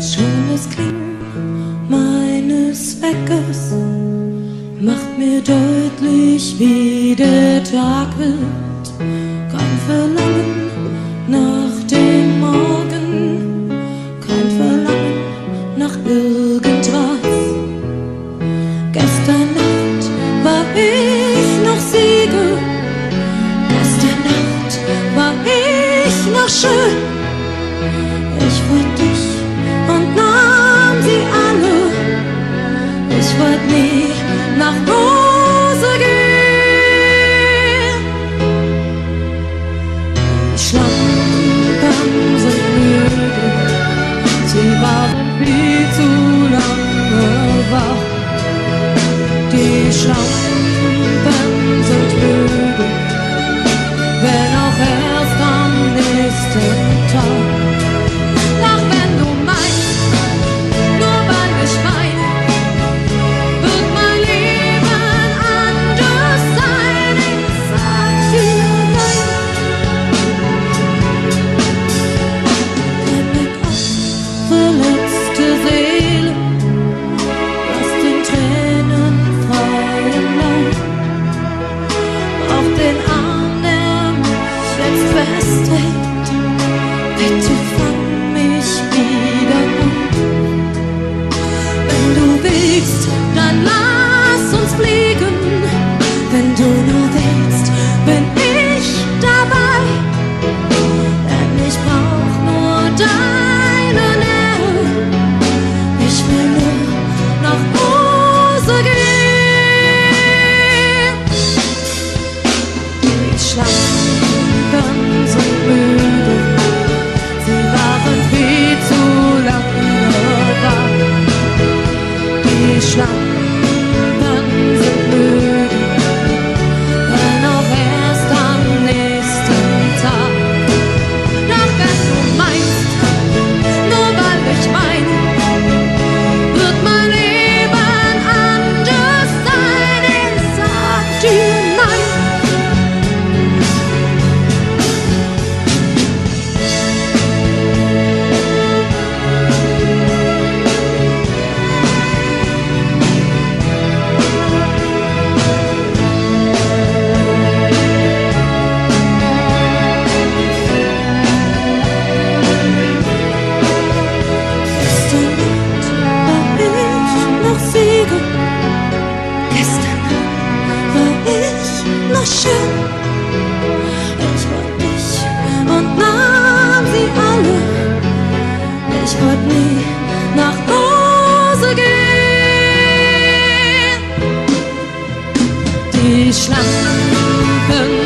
Schönes Klingen meines Weckers macht mir deutlich, wie der Tag wird. Kein Verlangen. slow. wasted wird nie nach Hause gehen. Die Schlampen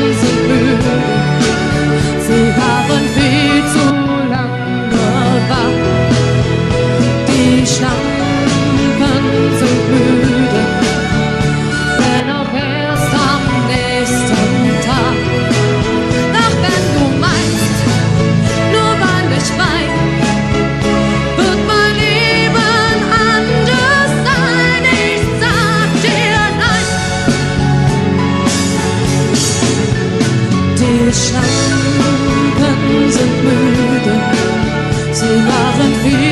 vida.